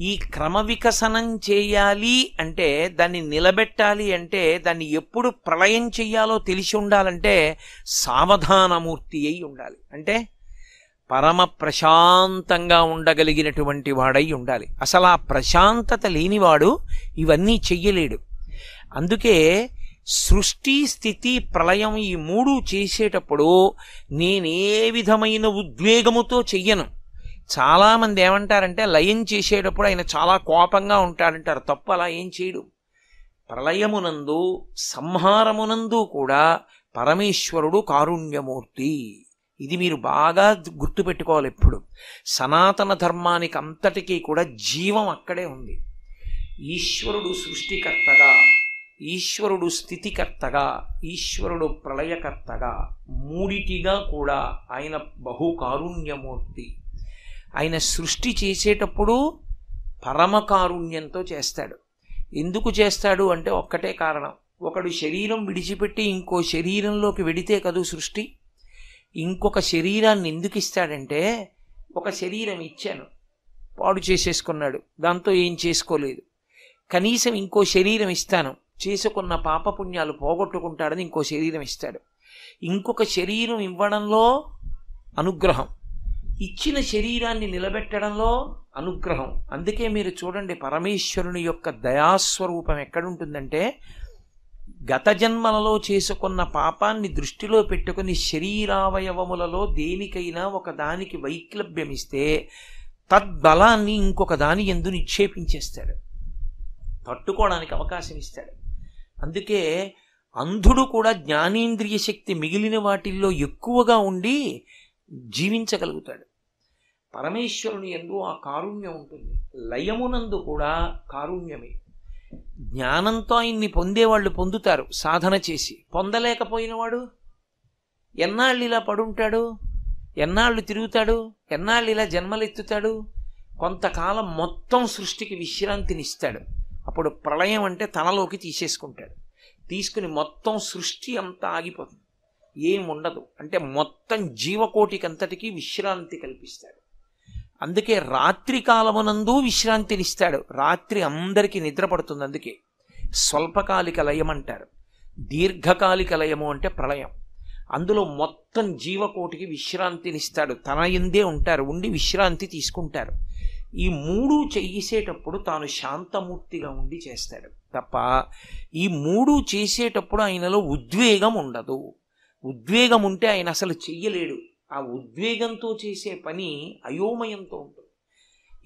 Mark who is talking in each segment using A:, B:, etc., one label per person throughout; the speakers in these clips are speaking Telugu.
A: ఈ క్రమ వికసనం చేయాలి అంటే దాన్ని నిలబెట్టాలి అంటే దాన్ని ఎప్పుడు ప్రళయం చెయ్యాలో తెలిసి ఉండాలంటే సావధానమూర్తి అయి ఉండాలి. అంటే పరమ ప్రశాంతంగా ఉండగలిగినటువంటి వాడై ఉండాలి. అసలు ఆ ప్రశాంతత లేనివాడు ఇవన్నీ చెయ్యలేడు. అందుకే సృష్టి స్థితి ప్రళయం ఈ మూడు చేసేటప్పుడు నేనే విధమైన ఉద్వేగముతో చెయ్యను. చాలామంది ఏమంటారంటే లయం చేసేటప్పుడు ఆయన చాలా కోపంగా ఉంటాడంటారు. తప్పు అలా ఏం చేయడు. ప్రళయమునందు సంహారమునందు కూడా పరమేశ్వరుడు కారుణ్యమూర్తి. ఇది మీరు బాగా గుర్తుపెట్టుకోవాలి ఎప్పుడు. సనాతన ధర్మానికి అంతటికీ కూడా జీవం అక్కడే ఉంది. ఈశ్వరుడు సృష్టికర్తగా ఈశ్వరుడు స్థితికర్తగా ఈశ్వరుడు ప్రళయకర్తగా మూడిటిగా కూడా ఆయన బహు కారుణ్యమూర్తి. ఆయన సృష్టి చేసేటప్పుడు పరమకారుణ్యంతో చేస్తాడు. ఎందుకు చేస్తాడు అంటే ఒక్కటే కారణం. ఒకడు శరీరం విడిచిపెట్టి ఇంకో శరీరంలోకి వెడితే కదూ సృష్టి? ఇంకొక శరీరాన్ని ఎందుకు ఇస్తాడంటే ఒక శరీరం ఇచ్చాను. పాడు చేసేసుకున్నాడు. దాంతో ఏం చేసుకోలేదు. కనీసం ఇంకో శరీరం ఇస్తాను. చేసుకున్న పాపపుణ్యాలు పోగొట్టుకుంటాడని ఇంకో శరీరం ఇస్తాడు. ఇంకొక శరీరం ఇవ్వడంలో అనుగ్రహం. ఇచ్చిన శరీరాన్ని నిలబెట్టడంలో అనుగ్రహం. అందుకే మీరు చూడండి పరమేశ్వరుని యొక్క దయాస్వరూపం ఎక్కడుంటుందంటే గత జన్మలలో చేసుకున్న పాపాన్ని దృష్టిలో పెట్టుకుని శరీరావయవములలో దేనికైనా ఒక దానికి వైక్లభ్యమిస్తే తద్బలాన్ని ఇంకొక దాని ఎందు నిక్షేపించేస్తాడు. పట్టుకోవడానికి అవకాశం ఇస్తాడు. అందుకే అంధుడు కూడా జ్ఞానేంద్రియ శక్తి మిగిలిన వాటిల్లో ఎక్కువగా ఉండి జీవించగలుగుతాడు. పరమేశ్వరుని ఎందు ఆ కారుణ్యం ఉంటుంది. లయమునందు కూడా కారుణ్యమే. జ్ఞానంతో ఆయన్ని పొందేవాళ్ళు పొందుతారు సాధన చేసి. పొందలేకపోయినవాడు ఎన్నాళ్ళు ఇలా పడుంటాడు? ఎన్నాళ్ళు తిరుగుతాడు? ఎన్నాళ్ళు ఇలా జన్మలెత్తుతాడు? కొంతకాలం మొత్తం సృష్టికి విశ్రాంతినిస్తాడు. అప్పుడు ప్రళయం అంటే తనలోకి తీసేసుకుంటాడు. తీసుకుని మొత్తం సృష్టి అంతా ఆగిపోతుంది. ఏం ఉండదు అంటే మొత్తం జీవకోటికంతటికీ విశ్రాంతి కల్పిస్తాడు. అందుకే రాత్రి కాలమునందు విశ్రాంతినిస్తాడు. రాత్రి అందరికీ నిద్ర పడుతుంది అందుకే. స్వల్పకాలిక లయం అంటారు. దీర్ఘకాలిక లయము అంటే ప్రళయం. అందులో మొత్తం జీవకోటికి విశ్రాంతినిస్తాడు. తన ఎందే ఉంటారు ఉండి విశ్రాంతి తీసుకుంటారు. ఈ మూడు చేసేటప్పుడు తాను శాంతమూర్తిగా ఉండి చేస్తాడు. తప్ప ఈ మూడు చేసేటప్పుడు ఆయనలో ఉద్వేగం ఉండదు. ఉద్వేగం ఉంటే ఆయన అసలు చెయ్యలేడు. ఆ ఉద్వేగంతో చేసే పని అయోమయంతో ఉంటుంది.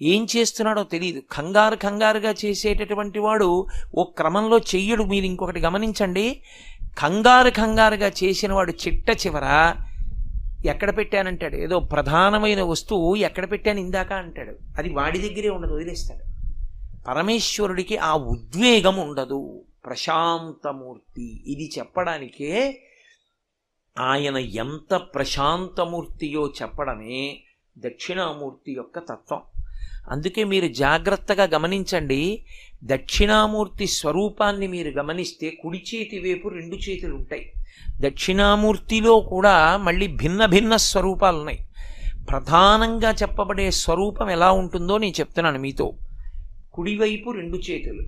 A: ఏం చేస్తున్నాడో తెలియదు కంగారు కంగారుగా చేసేటటువంటి వాడు ఓ క్రమంలో చెయ్యడు. మీరు ఇంకొకటి గమనించండి. కంగారు కంగారుగా చేసిన వాడు చిట్ట చివర ఎక్కడ పెట్టానంటాడు? ఏదో ప్రధానమైన వస్తువు ఎక్కడ పెట్టాను ఇందాక అంటాడు. అది వాడి దగ్గరే ఉండదు వదిలేస్తాడు. పరమేశ్వరుడికి ఆ ఉద్వేగం ఉండదు. ప్రశాంతమూర్తి. ఇది చెప్పడానికే ఆయన ఎంత ప్రశాంతమూర్తియో చెప్పడమే దక్షిణామూర్తి యొక్క తత్వం. అందుకే మీరు జాగ్రత్తగా గమనించండి దక్షిణామూర్తి స్వరూపాన్ని మీరు గమనిస్తే కుడి చేతి వైపు రెండు చేతులు ఉంటాయి. దక్షిణామూర్తిలో కూడా మళ్ళీ భిన్న భిన్న స్వరూపాలు ఉన్నాయి. ప్రధానంగా చెప్పబడే స్వరూపం ఎలా ఉంటుందో నేను చెప్తున్నాను మీతో. కుడివైపు రెండు చేతులు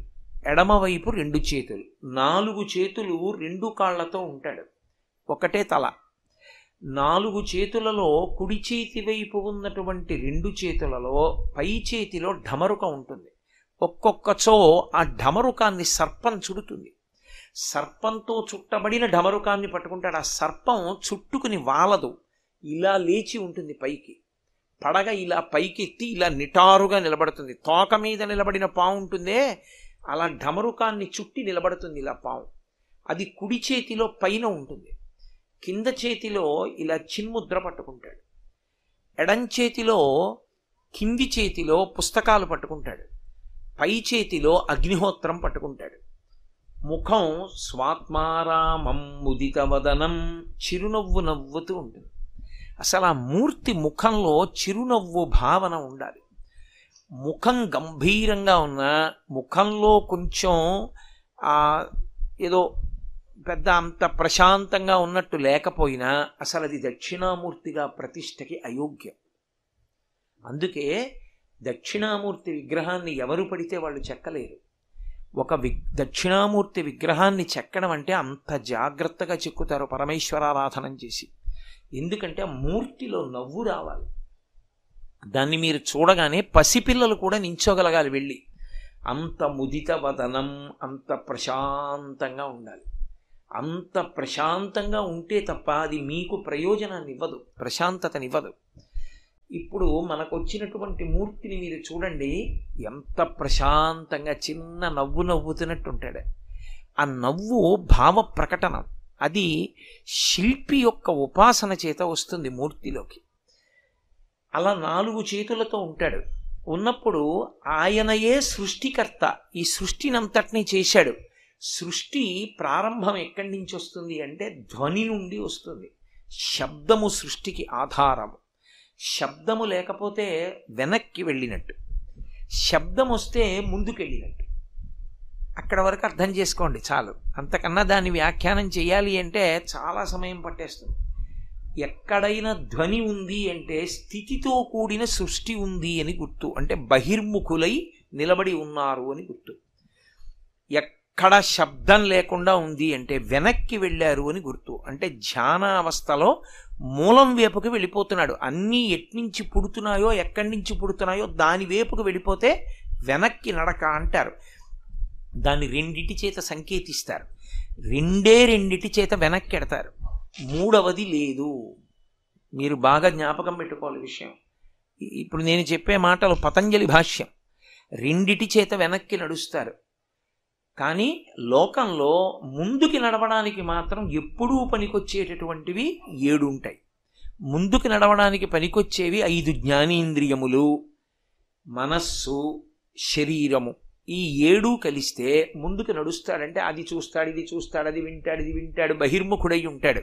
A: ఎడమవైపు రెండు చేతులు నాలుగు చేతులు రెండు కాళ్ళతో ఉంటాడు. ఒకటే తల. నాలుగు చేతులలో కుడి చేతి వైపు ఉన్నటువంటి రెండు చేతులలో పై చేతిలో ఢమరుక ఉంటుంది. ఒక్కొక్కచో ఆ ఢమరుకాన్ని సర్పం చుడుతుంది. సర్పంతో చుట్టబడిన ఢమరుకాన్ని పట్టుకుంటాడు. ఆ సర్పం చుట్టుకుని వాలదు. ఇలా లేచి ఉంటుంది పైకి. పడగ ఇలా పైకెత్తి ఇలా నిటారుగా నిలబడుతుంది. తోక మీద నిలబడిన పావు ఉంటుందే అలా ఢమరుకాన్ని చుట్టి నిలబడుతుంది ఇలా పావు. అది కుడి చేతిలో పైన ఉంటుంది. కింద చేతిలో ఇలా చిన్ముద్ర పట్టుకుంటాడు. ఎడం చేతిలో కింది చేతిలో పుస్తకాలు పట్టుకుంటాడు. పై చేతిలో అగ్నిహోత్రం పట్టుకుంటాడు. ముఖం స్వాత్మారామం ముదితవదనం చిరునవ్వు నవ్వుతూ ఉంటుంది. అసలు ఆ మూర్తి ముఖంలో చిరునవ్వు భావన ఉండాలి. ముఖం గంభీరంగా ఉన్న ముఖంలో కొంచెం ఏదో పెద్ద అంత ప్రశాంతంగా ఉన్నట్టు లేకపోయినా అసలు అది దక్షిణామూర్తిగా ప్రతిష్టకి అయోగ్యం. అందుకే దక్షిణామూర్తి విగ్రహాన్ని ఎవరు పడితే వాళ్ళు చెక్కలేరు. ఒక వి దక్షిణామూర్తి విగ్రహాన్ని చెక్కడం అంటే అంత జాగ్రత్తగా చెక్కుతారు పరమేశ్వరారాధనం చేసి. ఎందుకంటే మూర్తిలో నవ్వు రావాలి. దాన్ని మీరు చూడగానే పసిపిల్లలు కూడా నించోగలగాలి వెళ్ళి. అంత ముదిత వదనం అంత ప్రశాంతంగా ఉండాలి. అంత ప్రశాంతంగా ఉంటే తప్ప అది మీకు ప్రయోజనాన్ని ఇవ్వదు ప్రశాంతతనివ్వదు. ఇప్పుడు మనకు వచ్చినటువంటి మూర్తిని మీరు చూడండి. ఎంత ప్రశాంతంగా చిన్న నవ్వు నవ్వుతున్నట్టు ఉంటాడు ఆ నవ్వు భావ ప్రకటన. అది శిల్పి యొక్క ఉపాసన చేత వస్తుంది మూర్తిలోకి. అలా నాలుగు చేతులతో ఉంటాడు. ఉన్నప్పుడు ఆయనయే సృష్టికర్త. ఈ సృష్టినంతటినీ చేశాడు. సృష్టి ప్రారంభం ఎక్కడి నుంచి వస్తుంది అంటే ధ్వని నుండి వస్తుంది. శబ్దము సృష్టికి ఆధారము. శబ్దము లేకపోతే వెనక్కి వెళ్ళినట్టు. శబ్దం వస్తే ముందుకెళ్ళినట్టు అక్కడ వరకు అర్థం చేసుకోండి చాలు. అంతకన్నా దాన్ని వ్యాఖ్యానం చేయాలి అంటే చాలా సమయం పట్టేస్తుంది. ఎక్కడైనా ధ్వని ఉంది అంటే స్థితితో కూడిన సృష్టి ఉంది అని గుర్తు. అంటే బహిర్ముఖులై నిలబడి ఉన్నారు అని గుర్తు. ఎక్కడ శబ్దం లేకుండా ఉంది అంటే వెనక్కి వెళ్ళారు అని గుర్తు. అంటే ధ్యానావస్థలో మూలం వైపుకి వెళ్ళిపోతున్నాడు. అన్నీ ఎట్నుంచి పుడుతున్నాయో ఎక్కడి నుంచి పుడుతున్నాయో దాని వేపుకు వెళ్ళిపోతే వెనక్కి నడక అంటారు. దాన్ని రెండిటి చేత సంకేతిస్తారు. రెండే రెండిటి చేత వెనక్కి ఎడతారు. మూడవది లేదు. మీరు బాగా జ్ఞాపకం పెట్టుకోవాలి విషయం. ఇప్పుడు నేను చెప్పే మాటలు పతంజలి భాష్యం. రెండిటి చేత వెనక్కి నడుస్తారు. కానీ లోకంలో ముందుకి నడవడానికి మాత్రం ఎప్పుడూ పనికొచ్చేటటువంటివి ఏడు ఉంటాయి ముందుకు నడవడానికి పనికొచ్చేవి ఐదు జ్ఞానేంద్రియములు మనస్సు శరీరము. ఈ ఏడు కలిస్తే ముందుకు నడుస్తాడంటే అది చూస్తాడు ఇది చూస్తాడు అది వింటాడు ఇది వింటాడు బహిర్ముఖుడై ఉంటాడు.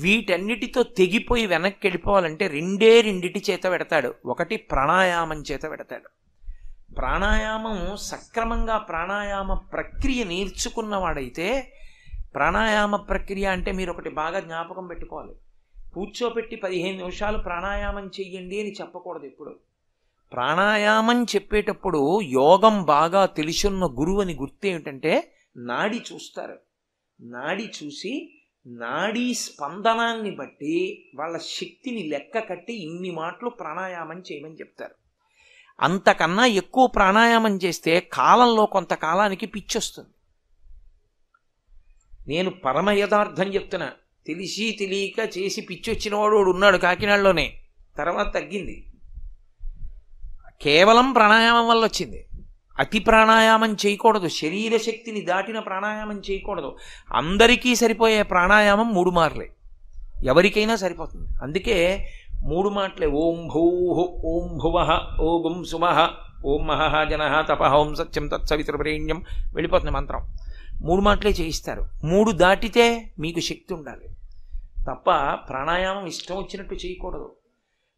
A: వీటన్నిటితో తెగిపోయి వెనక్కి వెళ్ళిపోవాలంటే రెండే రెండిటి చేత పెడతాడు. ఒకటి ప్రాణాయామం చేత పెడతాడు. ప్రాణాయామం సక్రమంగా ప్రాణాయామ ప్రక్రియ నేర్చుకున్నవాడైతే ప్రాణాయామ ప్రక్రియ అంటే మీరు ఒకటి బాగా జ్ఞాపకం పెట్టుకోవాలి. కూర్చోపెట్టి పదిహేను నిమిషాలు ప్రాణాయామం చెయ్యండి అని చెప్పకూడదు ఎప్పుడు. ప్రాణాయామం చెప్పేటప్పుడు యోగం బాగా తెలిసున్న గురువు అని గుర్తు ఏమిటంటే నాడి చూస్తారు. నాడి చూసి నాడీ స్పందనాన్ని బట్టి వాళ్ళ శక్తిని లెక్క కట్టి ఇన్ని మాటలు ప్రాణాయామం చేయమని చెప్తారు. అంతకన్నా ఎక్కువ ప్రాణాయామం చేస్తే కాలంలో కొంతకాలానికి పిచ్చొస్తుంది. నేను పరమ యథార్థం చెప్తున్నా. తెలిసి తెలియక చేసి పిచ్చొచ్చిన వాడు ఉన్నాడు కాకినాడలోనే. తర్వాత తగ్గింది. కేవలం ప్రాణాయామం వల్ల వచ్చింది. అతి ప్రాణాయామం చేయకూడదు. శరీర శక్తిని దాటిన ప్రాణాయామం చేయకూడదు. అందరికీ సరిపోయే ప్రాణాయామం మూడు మార్లే. ఎవరికైనా సరిపోతుంది. అందుకే మూడు మాటలే. ఓం భూ ఓం భువ ఓ గుం సుమ ఓం మహహ జన తప ఓం సత్యం తత్సవితృపరేణ్యం వెళ్ళిపోతుంది మంత్రం. మూడు మాటలే చేయిస్తారు. మూడు దాటితే మీకు శక్తి ఉండాలి. తప్ప ప్రాణాయామం ఇష్టం వచ్చినట్టు చేయకూడదు.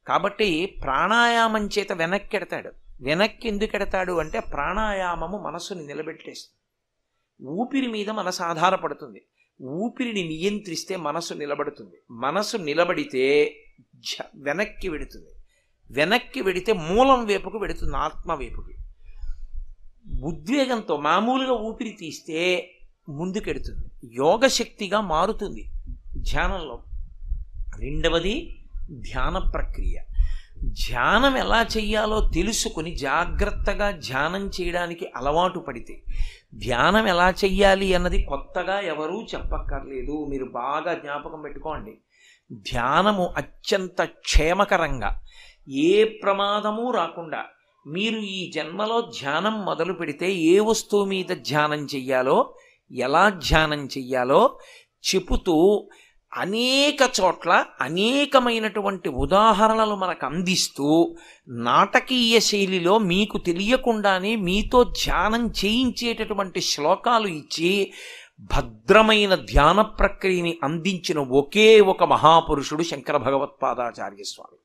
A: కాబట్టి ప్రాణాయామం చేత వెనక్కి ఎడతాడు. వెనక్కి ఎందుకు ఎడతాడు అంటే ప్రాణాయామము మనస్సుని నిలబెట్టేస్తుంది. ఊపిరి మీద మనసు ఆధారపడుతుంది. ఊపిరిని నియంత్రిస్తే మనసు నిలబడుతుంది. మనసు నిలబడితే ఝ- వెనక్కి వెడుతుంది. వెనక్కి వెడితే మూలం వైపుకు వెడుతుంది ఆత్మ వైపుకి. ఉద్వేగంతో మామూలుగా ఊపిరి తీస్తే ముందుకెడుతుంది. యోగశక్తిగా మారుతుంది ధ్యానంలో. రెండవది ధ్యాన ప్రక్రియ. ధ్యానం ఎలా చెయ్యాలో తెలుసుకుని జాగ్రత్తగా ధ్యానం చేయడానికి అలవాటు పడితే ధ్యానం ఎలా చెయ్యాలి అన్నది కొత్తగా ఎవరూ చెప్పక్కర్లేదు. మీరు బాగా జ్ఞాపకం పెట్టుకోండి. ధ్యానము అత్యంత క్షేమకరంగా. ఏ ప్రమాదము రాకుండా మీరు ఈ జన్మలో ధ్యానం మొదలు పెడితే ఏ వస్తువు మీద ధ్యానం చెయ్యాలో ఎలా ధ్యానం చెయ్యాలో చెబుతూ అనేక చోట్ల అనేకమైనటువంటి ఉదాహరణలు మనకు అందిస్తూ నాటకీయ శైలిలో మీకు తెలియకుండానే మీతో ధ్యానం చేయించేటటువంటి శ్లోకాలు ఇచ్చి భద్రమైన ధ్యాన ప్రక్రియని అందించిన ఒకే ఒక మహాపురుషుడు శంకర భగవత్పాదాచార్య స్వామి.